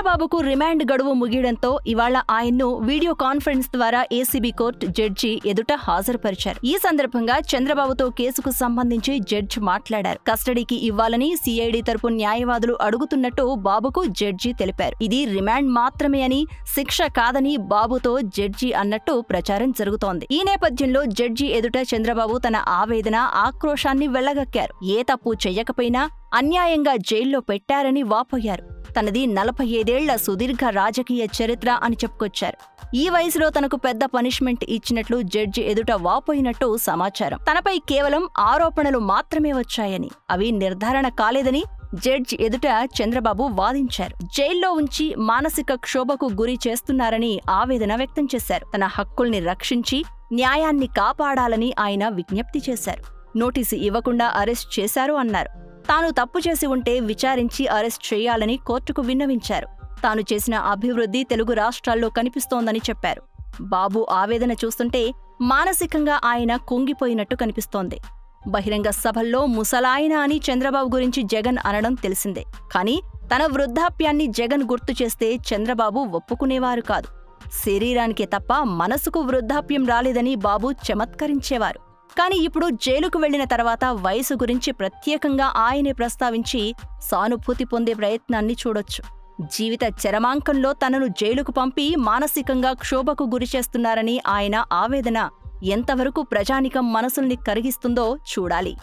చంద్రబాబుకు రిమాండ్ గడువు ముగియడంతో ఇవాళ ఆయన్ను వీడియో కాన్ఫరెన్స్ ద్వారా ఏసీబీ కోర్టు జడ్జి ఎదుట హాజరుపరిచారు. ఈ సందర్భంగా చంద్రబాబుతో కేసుకు సంబంధించి జడ్జి మాట్లాడారు. కస్టడీకి ఇవ్వాలని సిఐడి తరపు న్యాయవాదులు అడుగుతున్నట్టు బాబుకు జడ్జి తెలిపారు. ఇది రిమాండ్ మాత్రమే అని శిక్ష కాదని బాబుతో జడ్జి అన్నట్టు ప్రచారం జరుగుతోంది. ఈ నేపథ్యంలో జడ్జి ఎదుట చంద్రబాబు తన ఆవేదన ఆక్రోశాన్ని వెళ్ళగక్కారు. ఏ తప్పు చేయకపోయినా అన్యాయంగా జైల్లో పెట్టారని వాపోయారు. తనది నలభై ఐదేళ్ళ సుదీర్ఘ రాజకీయ చరిత్ర అని చెప్పుకొచ్చారు. ఈ వయసులో తనకు పెద్ద పనిష్మెంట్ ఇచ్చినట్లు జడ్జి ఎదుట వాపోయినట్టు సమాచారం. తనపై కేవలం ఆరోపణలు మాత్రమే వచ్చాయని అవి నిర్ధారణ కాలేదని జడ్జి ఎదుట చంద్రబాబు వాదించారు. జైల్లో ఉంచి మానసిక క్షోభకు గురి చేస్తున్నారని ఆవేదన వ్యక్తం చేశారు. తన హక్కుల్ని రక్షించి న్యాయాన్ని కాపాడాలని ఆయన విజ్ఞప్తి చేశారు. నోటీసు ఇవ్వకుండా అరెస్ట్ చేశారు అన్నారు. తాను తప్పు చేసి ఉంటే విచారించి అరెస్ట్ చేయాలని కోర్టుకు విన్నవించారు. తాను చేసిన అభివృద్ధి తెలుగు రాష్ట్రాల్లో కనిపిస్తోందని చెప్పారు. బాబు ఆవేదన చూస్తుంటే మానసికంగా ఆయన కుంగిపోయినట్టు కనిపిస్తోంది. బహిరంగ సభల్లో ముసలాయన అని చంద్రబాబు గురించి జగన్ అనడం తెలిసిందే. కానీ తన వృద్ధాప్యాన్ని జగన్ గుర్తు చేస్తే చంద్రబాబు ఒప్పుకునేవారు కాదు. శరీరానికే తప్ప మనసుకు వృద్ధాప్యం రాలేదని బాబు చమత్కరించేవారు. కానీ ఇప్పుడు జైలుకు వెళ్ళిన తర్వాత వయసు గురించి ప్రత్యేకంగా ఆయనే ప్రస్తావించి సానుభూతి పొందే ప్రయత్నాన్ని చూడొచ్చు. జీవిత చరమాంకంలో తనను జైలుకు పంపి మానసికంగా క్షోభకు గురిచేస్తున్నారని ఆయన ఆవేదన ఎంతవరకు ప్రజానికం మనసుల్ని కరిగిస్తుందో చూడాలి.